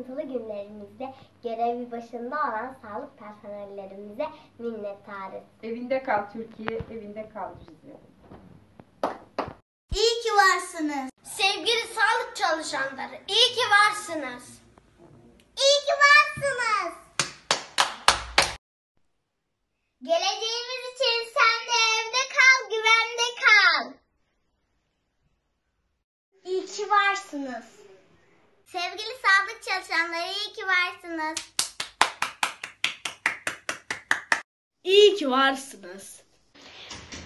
sıkıntılı günlerimizde görevi başında olan sağlık personellerimize minnettarız. Evinde kal Türkiye, evinde kal Rize. İyi ki varsınız. Sevgili sağlık çalışanları, iyi ki varsınız. İyi ki varsınız. Geleceğimiz için sen de evde kal, güvende kal. İyi ki varsınız. Sevgili sağlık çalışanları, iyi ki varsınız. İyi ki varsınız.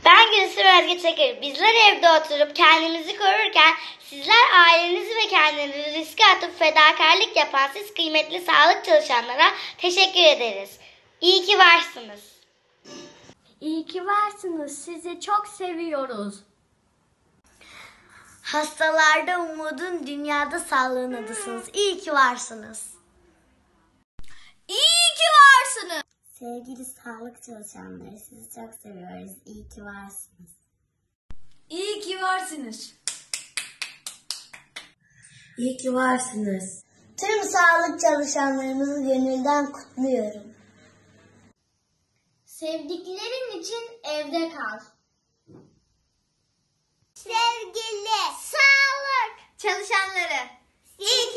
Ben Gülsüm Özge Çakır. Bizler evde oturup kendimizi korurken sizler ailenizi ve kendinizi riske atıp fedakarlık yapan siz kıymetli sağlık çalışanlara teşekkür ederiz. İyi ki varsınız. İyi ki varsınız. Sizi çok seviyoruz. Hastalarda umudun, dünyada sağlığın adısınız. İyi ki varsınız. İyi ki varsınız. Sevgili sağlık çalışanları sizi çok seviyoruz. İyi ki varsınız. İyi ki varsınız. İyi ki varsınız. Tüm sağlık çalışanlarımızı gönülden kutluyorum. Sevdiklerin için evde kal. Sevgili çalışanları iyi